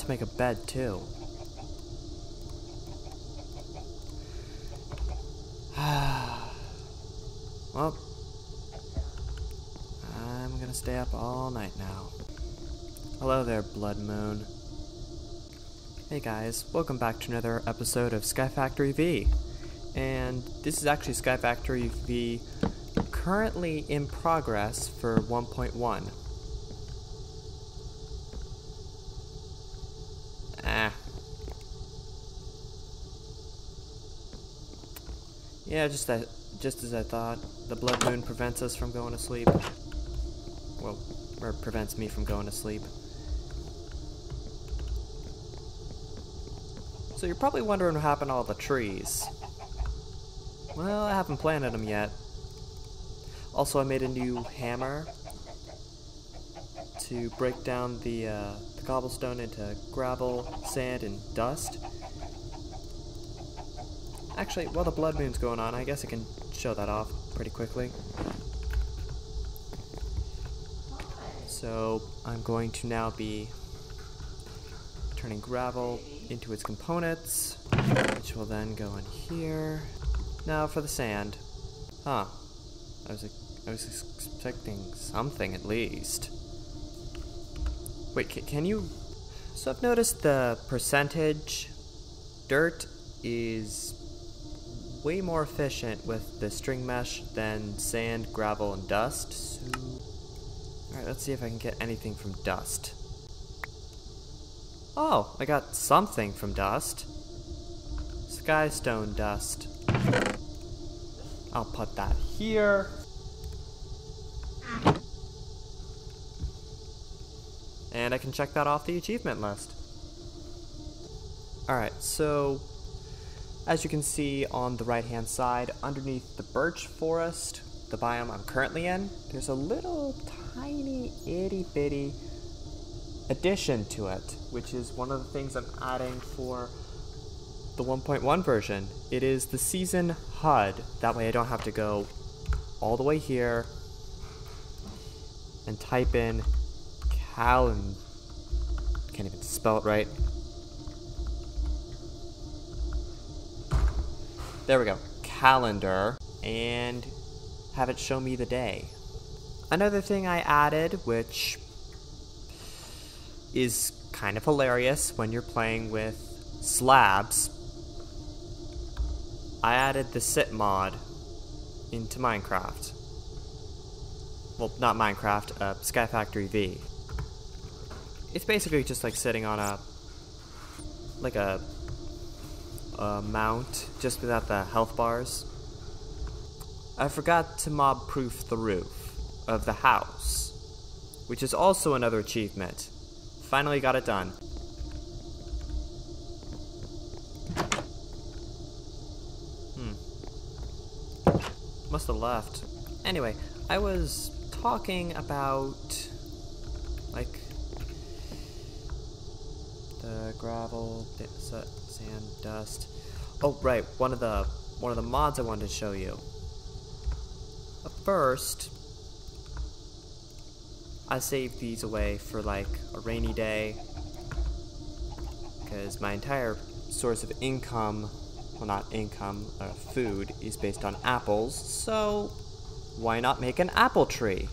to make a bed too. well, I'm gonna stay up all night now. Hello there, Blood Moon. Hey guys, welcome back to another episode of Sky Factory V. And this is actually Sky Factory V currently in progress for 1.1. Ah. Yeah, just that just as I thought. The blood moon prevents us from going to sleep. Well, or prevents me from going to sleep. So you're probably wondering what happened to all the trees. Well, I haven't planted them yet. Also, I made a new hammer to break down the, uh, the cobblestone into gravel, sand, and dust. Actually, while the blood moon's going on, I guess I can show that off pretty quickly. So, I'm going to now be turning gravel into its components, which will then go in here. Now for the sand. Huh. I was, I was expecting something at least. Wait, can you... So I've noticed the percentage dirt is way more efficient with the string mesh than sand, gravel, and dust. So... Alright, let's see if I can get anything from dust. Oh, I got something from dust. Skystone dust. I'll put that here. And I can check that off the achievement list. Alright, so as you can see on the right hand side, underneath the birch forest, the biome I'm currently in, there's a little tiny itty bitty addition to it, which is one of the things I'm adding for the 1.1 version. It is the season HUD. That way I don't have to go all the way here and type in cal and can't even spell it right. There we go. Calendar and have it show me the day. Another thing I added, which is kind of hilarious when you're playing with slabs, I added the sit mod into Minecraft. Well, not Minecraft, uh, Sky Factory V. It's basically just like sitting on a, like a, a mount, just without the health bars. I forgot to mob proof the roof of the house, which is also another achievement. Finally got it done. Hmm. Must have left. Anyway, I was talking about like the gravel, sand, dust. Oh, right. One of the one of the mods I wanted to show you. But first, I saved these away for like a rainy day because my entire source of income well not income, uh, food, is based on apples, so why not make an apple tree?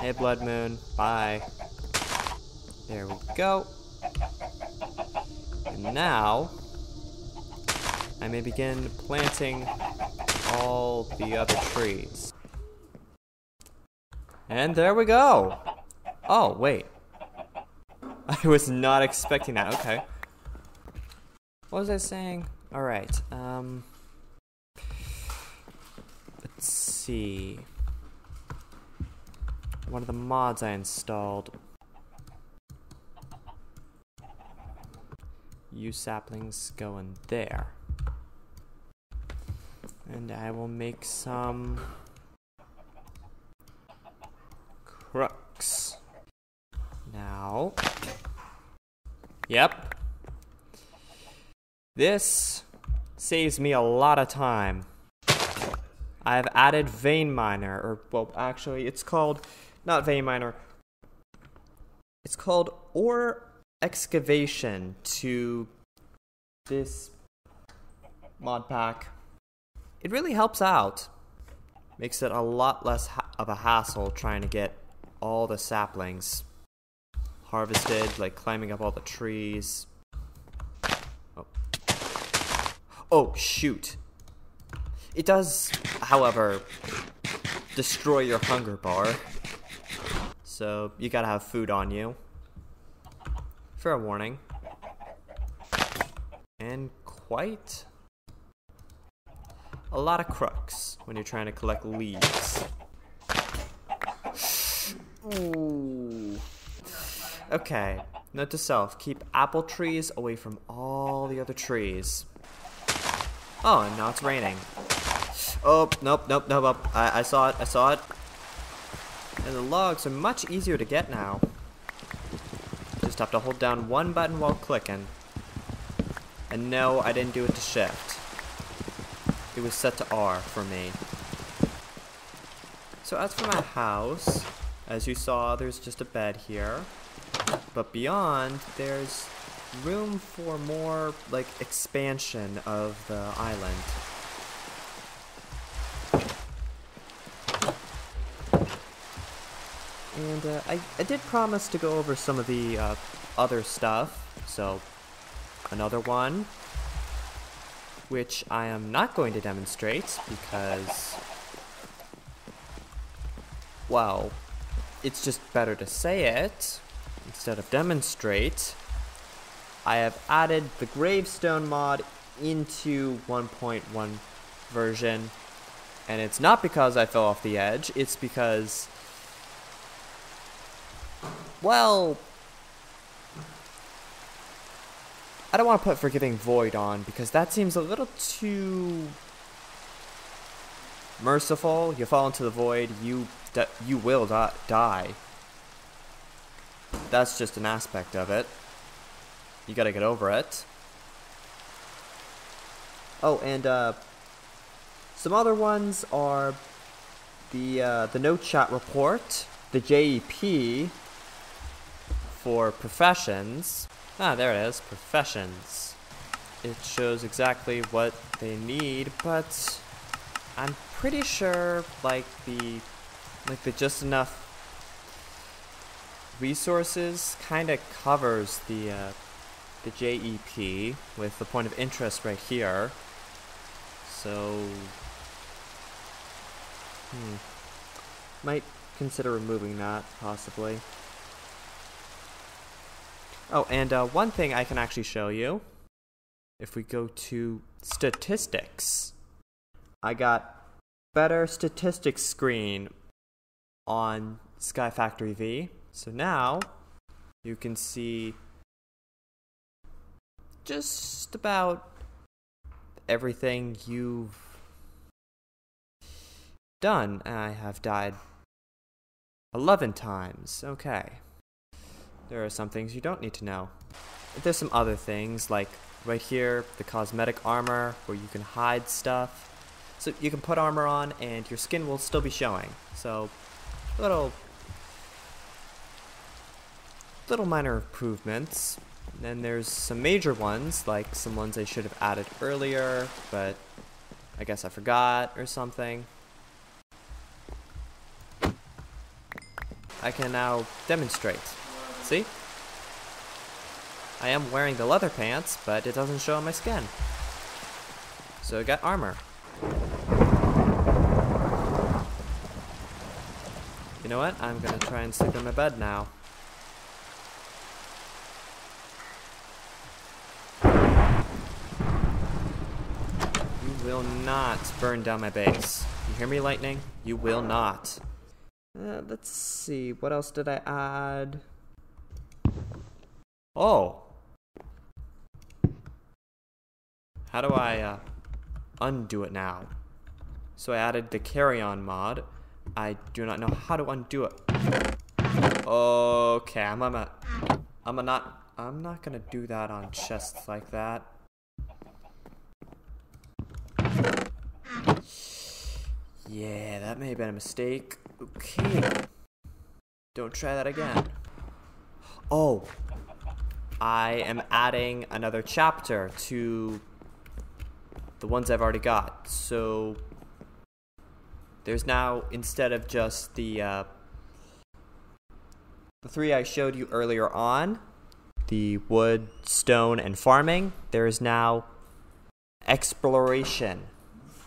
Hey Blood Moon, bye. There we go. Now, I may begin planting all the other trees. And there we go! Oh, wait. I was not expecting that, okay. What was I saying? Alright, um... Let's see... One of the mods I installed... You saplings go in there. And I will make some... Crooks. Now... Yep, this saves me a lot of time. I've added vein miner, or well, actually, it's called not vein miner. It's called ore excavation to this mod pack. It really helps out. Makes it a lot less of a hassle trying to get all the saplings harvested, like climbing up all the trees. Oh, oh shoot. It does, however, destroy your hunger bar. So you gotta have food on you. Fair warning. And quite a lot of crooks when you're trying to collect leaves. Ooh. Okay, note to self keep apple trees away from all the other trees. Oh, and now it's raining. Oh, nope, nope, nope, nope. I, I saw it, I saw it. And the logs are much easier to get now. Just have to hold down one button while clicking. And no, I didn't do it to shift. It was set to R for me. So as for my house, as you saw, there's just a bed here. But beyond, there's room for more, like, expansion of the island. And uh, I, I did promise to go over some of the uh, other stuff, so another one, which I am not going to demonstrate because, well, it's just better to say it instead of demonstrate. I have added the gravestone mod into 1.1 version, and it's not because I fell off the edge, it's because well, I don't want to put Forgiving Void on because that seems a little too merciful. You fall into the void, you you will die. That's just an aspect of it. You gotta get over it. Oh, and uh, some other ones are the uh, the no chat report, the JEP, for professions. Ah, there it is, professions. It shows exactly what they need, but I'm pretty sure like the like the just enough resources kind of covers the uh, the JEP with the point of interest right here. So hmm, might consider removing that possibly. Oh, and uh, one thing I can actually show you, if we go to statistics, I got better statistics screen on Sky Factory V. So now you can see just about everything you've done. I have died 11 times. Okay. There are some things you don't need to know. There's some other things, like right here, the cosmetic armor, where you can hide stuff. So you can put armor on and your skin will still be showing. So, little, little minor improvements. And then there's some major ones, like some ones I should have added earlier, but I guess I forgot or something. I can now demonstrate. See? I am wearing the leather pants, but it doesn't show on my skin. So I got armor. You know what? I'm gonna try and sleep in my bed now. You will not burn down my base. You hear me, Lightning? You will not. Uh, let's see, what else did I add? Oh. How do I uh, undo it now? So I added the carry-on mod. I do not know how to undo it. Okay, I'm gonna, I'm not, I'm not gonna do that on chests like that. Yeah, that may have been a mistake. Okay. Don't try that again. Oh, I am adding another chapter to the ones I've already got. So there's now, instead of just the, uh, the three I showed you earlier on, the wood, stone, and farming, there is now exploration.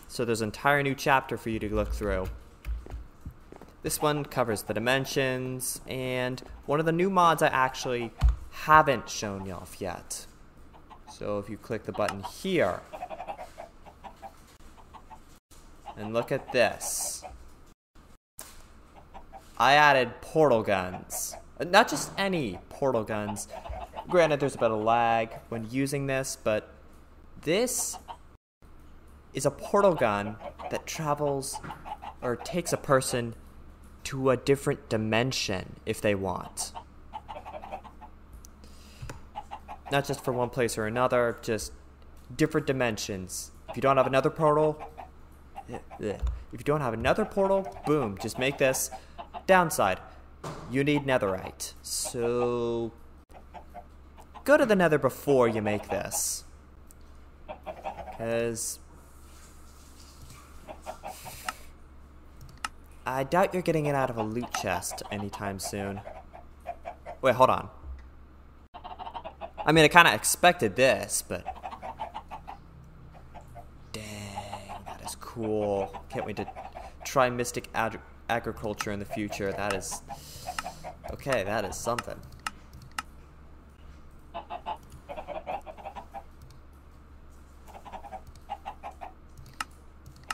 So there's an entire new chapter for you to look through. This one covers the dimensions and one of the new mods I actually haven't shown you off yet. So if you click the button here and look at this. I added portal guns. Not just any portal guns. Granted, there's a bit of lag when using this, but this is a portal gun that travels or takes a person to a different dimension if they want. Not just for one place or another, just different dimensions. If you don't have another portal, eh, eh. if you don't have another portal, boom, just make this. Downside, you need netherite. So go to the nether before you make this. Because I doubt you're getting it out of a loot chest anytime soon. Wait, hold on. I mean, I kind of expected this, but... Dang, that is cool. Can't wait to try Mystic ag Agriculture in the future. That is... Okay, that is something.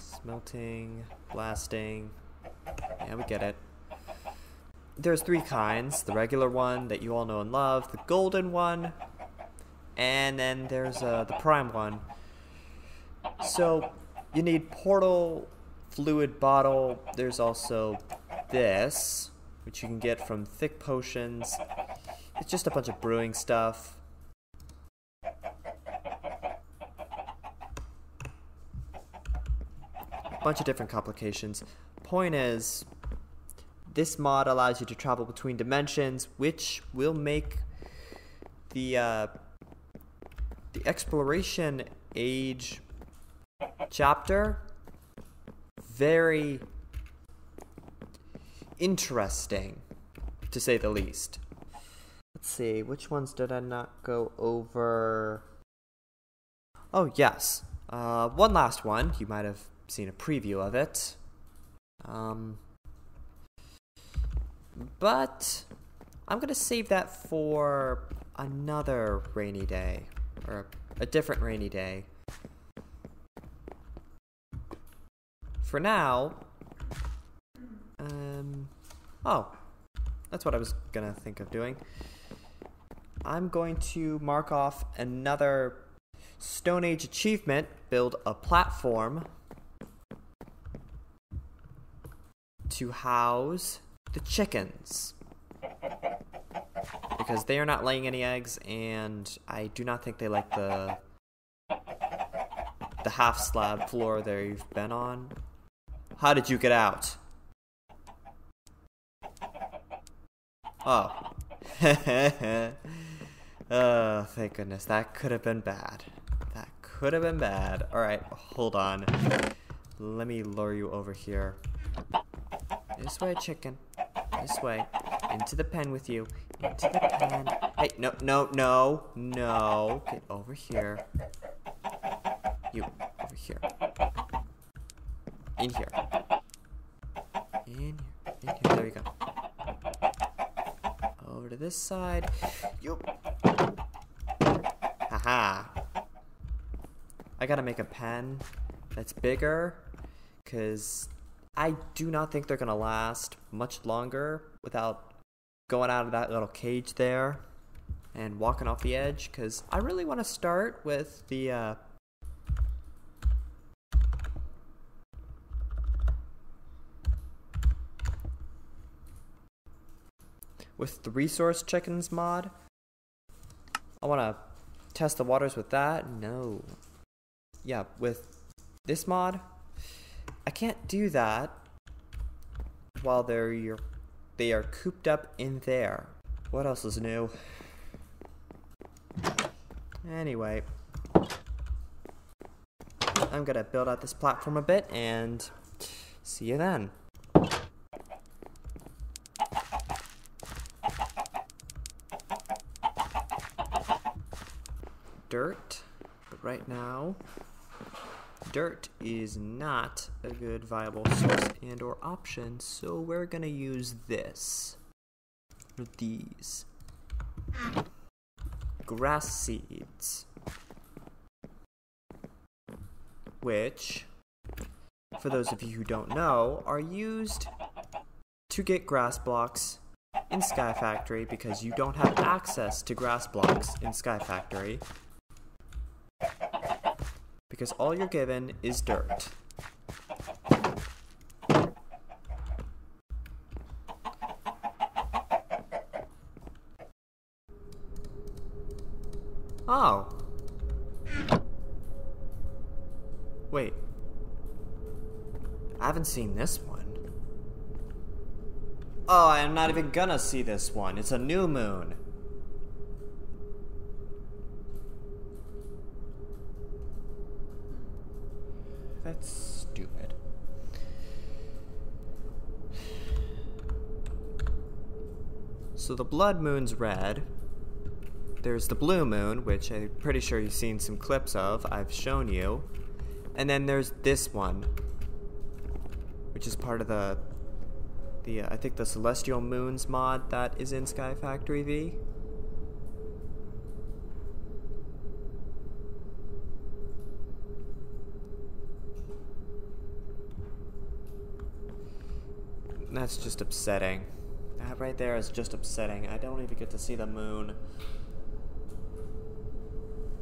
Smelting, blasting, yeah, we get it. There's three kinds. The regular one that you all know and love, the golden one, and then there's uh, the prime one. So you need portal fluid bottle. There's also this, which you can get from thick potions. It's just a bunch of brewing stuff. A bunch of different complications. Point is, this mod allows you to travel between dimensions, which will make the uh, the exploration age chapter very interesting, to say the least. Let's see, which ones did I not go over? Oh, yes. Uh, one last one. You might have seen a preview of it. Um, but I'm going to save that for another rainy day, or a different rainy day. For now, um, oh, that's what I was to think of doing. I'm going to mark off another Stone Age achievement, build a platform to house the chickens. Because they are not laying any eggs, and I do not think they like the the half slab floor they've been on. How did you get out? Oh. oh, thank goodness. That could have been bad. That could have been bad. Alright, hold on. Let me lure you over here. This way, chicken. This way. Into the pen with you. Hey, no, no, no, no. Get over here. You, over here. In here. In here. In here. There we go. Over to this side. You. Haha. I gotta make a pen that's bigger because I do not think they're to last much longer without going out of that little cage there and walking off the edge because I really want to start with the uh, with the resource chickens mod. I want to test the waters with that. No. Yeah, with this mod, I can't do that while they're you're, they are cooped up in there. What else is new? Anyway, I'm gonna build out this platform a bit and see you then. Dirt, but right now, dirt is not a good viable source and or option, so we're gonna use this. Or these. Grass seeds. Which, for those of you who don't know, are used to get grass blocks in Sky Factory because you don't have access to grass blocks in Sky Factory because all you're given is dirt. Oh. Wait. I haven't seen this one. Oh, I'm not even gonna see this one. It's a new moon. That's stupid. So the blood moon's red. There's the blue moon, which I'm pretty sure you've seen some clips of. I've shown you. And then there's this one, which is part of the, the uh, I think the Celestial Moons mod that is in Sky Factory V. That's just upsetting. That right there is just upsetting. I don't even get to see the moon.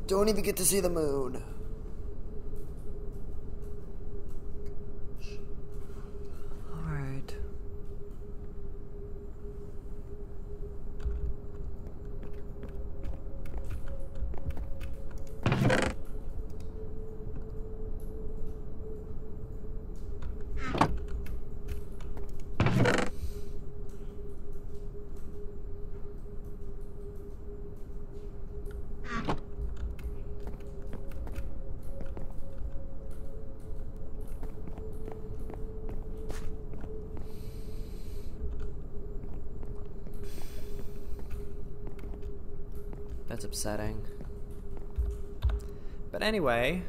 Don't even get to see the moon. That's upsetting. But anyway,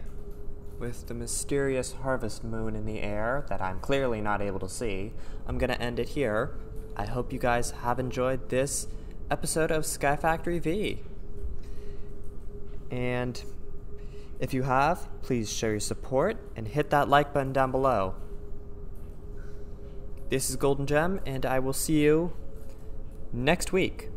with the mysterious harvest moon in the air that I'm clearly not able to see, I'm gonna end it here. I hope you guys have enjoyed this episode of Sky Factory V. And if you have, please show your support and hit that like button down below. This is Golden Gem, and I will see you next week.